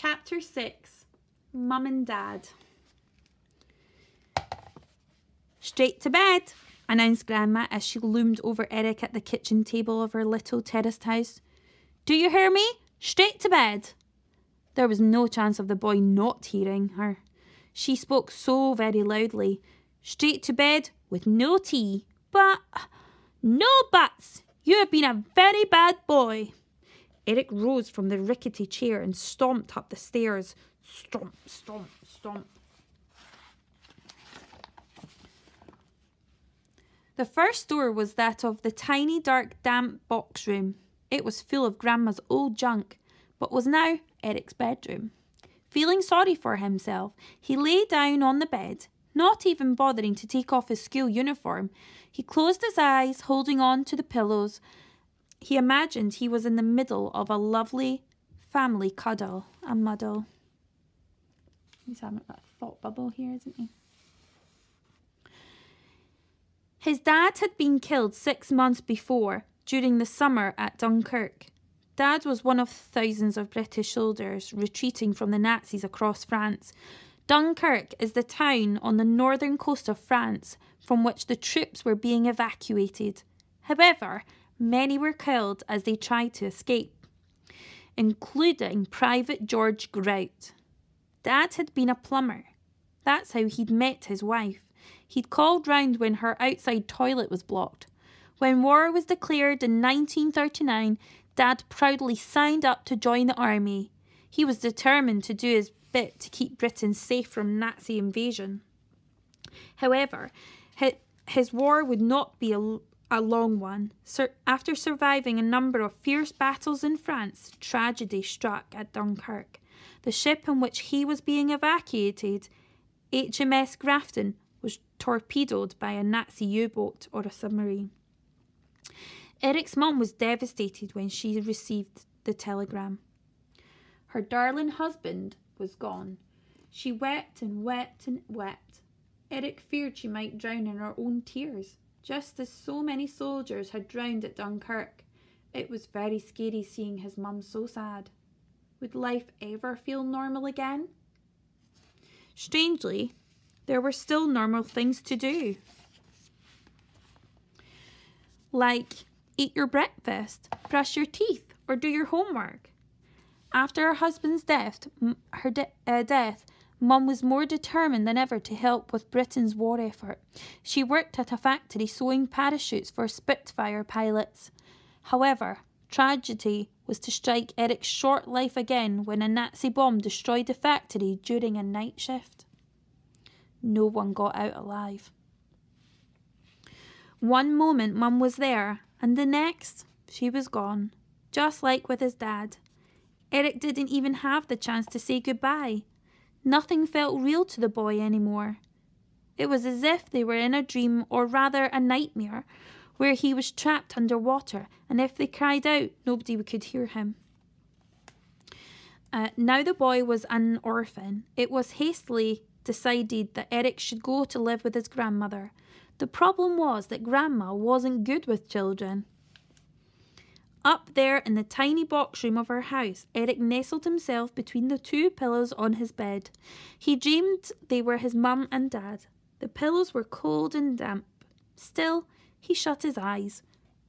Chapter 6 Mum and Dad Straight to bed, announced Grandma as she loomed over Eric at the kitchen table of her little terraced house. Do you hear me? Straight to bed. There was no chance of the boy not hearing her. She spoke so very loudly. Straight to bed with no tea. But no buts. You have been a very bad boy. Eric rose from the rickety chair and stomped up the stairs. Stomp, stomp, stomp. The first door was that of the tiny, dark, damp box room. It was full of Grandma's old junk, but was now Eric's bedroom. Feeling sorry for himself, he lay down on the bed, not even bothering to take off his school uniform. He closed his eyes, holding on to the pillows. He imagined he was in the middle of a lovely family cuddle and muddle. He's having a thought bubble here, isn't he? His dad had been killed six months before, during the summer at Dunkirk. Dad was one of thousands of British soldiers retreating from the Nazis across France. Dunkirk is the town on the northern coast of France from which the troops were being evacuated. However, many were killed as they tried to escape, including Private George Grout. Dad had been a plumber. That's how he'd met his wife. He'd called round when her outside toilet was blocked. When war was declared in 1939, Dad proudly signed up to join the army. He was determined to do his bit to keep Britain safe from Nazi invasion. However, his war would not be a, long one. After surviving a number of fierce battles in France, tragedy struck at Dunkirk. The ship in which he was being evacuated, HMS Grafton, was torpedoed by a Nazi U boat or a submarine. Eric's mum was devastated when she received the telegram. Her darling husband was gone. She wept and wept and wept. Eric feared she might drown in her own tears, just as so many soldiers had drowned at Dunkirk. It was very scary seeing his mum so sad. Would life ever feel normal again? Strangely, there were still normal things to do. Like eat your breakfast, brush your teeth, or do your homework. After her husband's death, her de- uh, death, Mum was more determined than ever to help with Britain's war effort. She worked at a factory sewing parachutes for Spitfire pilots. However, tragedy was to strike Eric's short life again when a Nazi bomb destroyed the factory during a night shift. No one got out alive. One moment Mum was there, and the next, she was gone, just like with his dad. Eric didn't even have the chance to say goodbye. Nothing felt real to the boy anymore. It was as if they were in a dream, or rather a nightmare, where he was trapped under water, and if they cried out, nobody could hear him. Uh, now the boy was an orphan. It was hastily decided that Eric should go to live with his grandmother. The problem was that Grandma wasn't good with children. Up there in the tiny box room of her house, Eric nestled himself between the two pillows on his bed. He dreamed they were his mum and dad. The pillows were cold and damp. Still, he shut his eyes.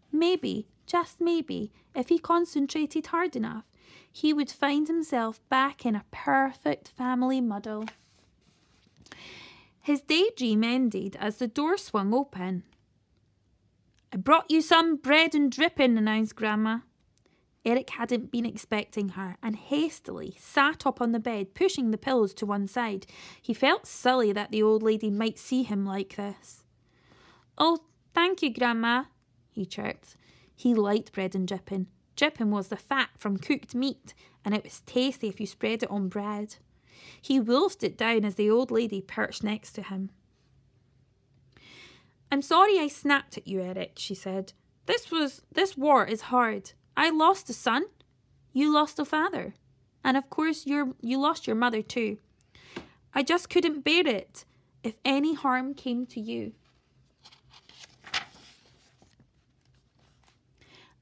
Maybe, just maybe, if he concentrated hard enough, he would find himself back in a perfect family muddle. His daydream ended as the door swung open. I brought you some bread and dripping, announced Grandma. Eric hadn't been expecting her and hastily sat up on the bed, pushing the pillows to one side. He felt silly that the old lady might see him like this. Oh, thank you, Grandma, he chirped. He liked bread and dripping. Dripping was the fat from cooked meat, and it was tasty if you spread it on bread. He wolfed it down as the old lady perched next to him. I'm sorry I snapped at you, Eric, she said. This was this war is hard. I lost a son. You lost a father. And of course you you lost your mother too. I just couldn't bear it if any harm came to you.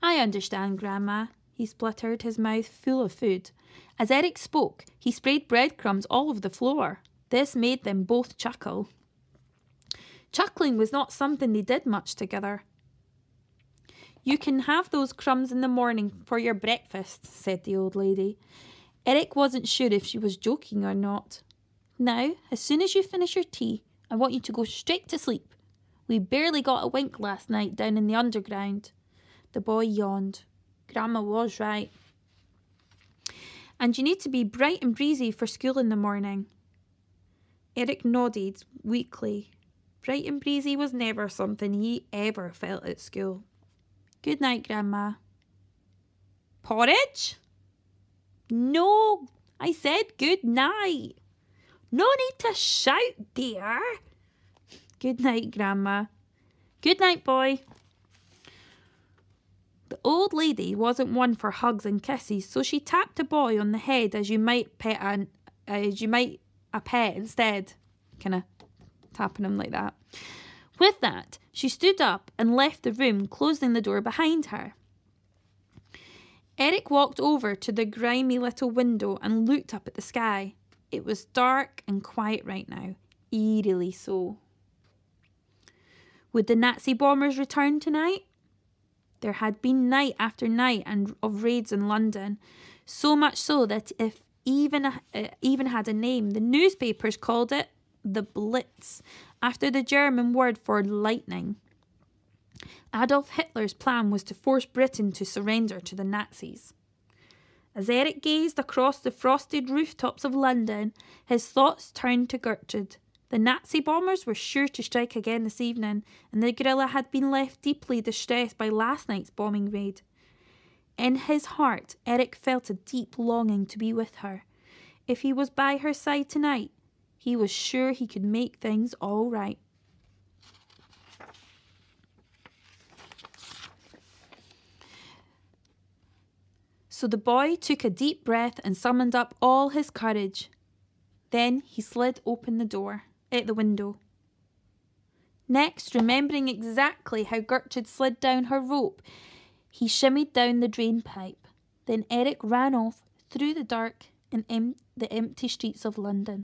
I understand, Grandma. he spluttered, his mouth full of food. As Eric spoke, he sprayed breadcrumbs all over the floor. This made them both chuckle. Chuckling was not something they did much together. You can have those crumbs in the morning for your breakfast, said the old lady. Eric wasn't sure if she was joking or not. Now, as soon as you finish your tea, I want you to go straight to sleep. We barely got a wink last night down in the underground. The boy yawned. Grandma was right. And you need to be bright and breezy for school in the morning. Eric nodded weakly. Bright and breezy was never something he ever felt at school. Good night, Grandma. Porridge? No, I said good night. No need to shout, dear. Good night, Grandma. Good night, boy. The old lady wasn't one for hugs and kisses, so she tapped the boy on the head as you might pet an as you might a pet instead, kind of tapping him like that. With that, she stood up and left the room, closing the door behind her. Eric walked over to the grimy little window and looked up at the sky. It was dark and quiet right now, eerily so. Would the Nazi bombers return tonight? There had been night after night and of raids in London, so much so that if even uh, even had a name, the newspapers called it the Blitz, after the German word for lightning. Adolf Hitler's plan was to force Britain to surrender to the Nazis. As Eric gazed across the frosted rooftops of London, his thoughts turned to Gertrude. The Nazi bombers were sure to strike again this evening, and the gorilla had been left deeply distressed by last night's bombing raid. In his heart, Eric felt a deep longing to be with her. If he was by her side tonight, he was sure he could make things all right. So the boy took a deep breath and summoned up all his courage. Then he slid open the door at the window. Next, remembering exactly how Gertrude slid down her rope, he shimmied down the drain pipe. Then Eric ran off through the dark and em- the empty streets of London.